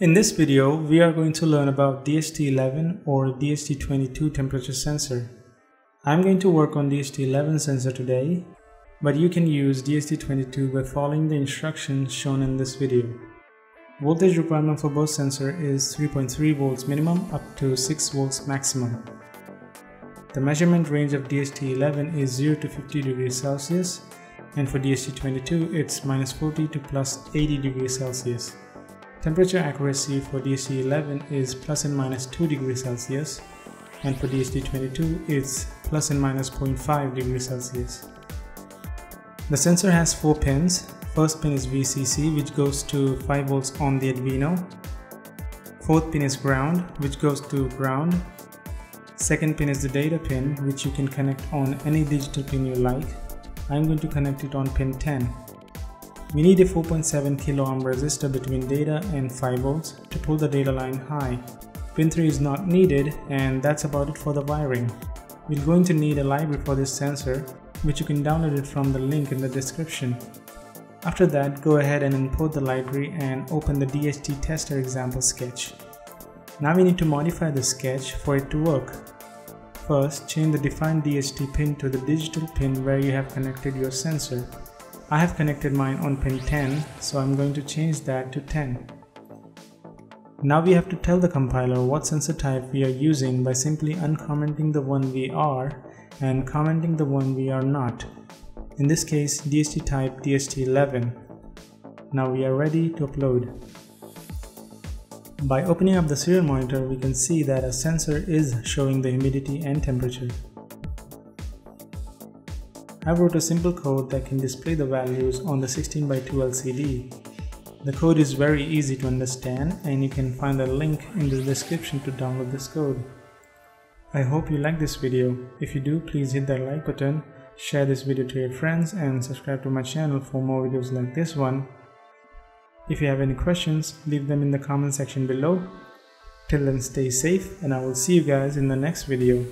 In this video, we are going to learn about DHT11 or DHT22 temperature sensor. I'm going to work on DHT11 sensor today, but you can use DHT22 by following the instructions shown in this video. Voltage requirement for both sensor is 3.3 volts minimum up to 6 volts maximum. The measurement range of DHT11 is 0 to 50 degrees Celsius and for DHT22 it's minus 40 to plus 80 degrees Celsius. Temperature accuracy for DHT11 is plus and minus 2 degrees Celsius and for DHT22 it's plus and minus 0.5 degrees Celsius. The sensor has 4 pins. First pin is VCC which goes to 5 volts on the Arduino. Fourth pin is ground which goes to ground. Second pin is the data pin which you can connect on any digital pin you like. I'm going to connect it on pin 10. We need a 4.7 kilo ohm resistor between data and 5 volts to pull the data line high. Pin 3 is not needed and that's about it for the wiring. We're going to need a library for this sensor which you can download it from the link in the description. After that, go ahead and import the library and open the DHT tester example sketch. Now we need to modify the sketch for it to work. First, change the defined DHT pin to the digital pin where you have connected your sensor. I have connected mine on pin 10, so I'm going to change that to 10. Now we have to tell the compiler what sensor type we are using by simply uncommenting the one we are and commenting the one we are not. In this case, DHT type DHT11. Now we are ready to upload. By opening up the serial monitor, we can see that a sensor is showing the humidity and temperature. I wrote a simple code that can display the values on the 16 by 2 LCD. The code is very easy to understand and you can find the link in the description to download this code. I hope you like this video. If you do, please hit that like button, share this video to your friends and subscribe to my channel for more videos like this one. If you have any questions, leave them in the comment section below. Till then stay safe and I will see you guys in the next video.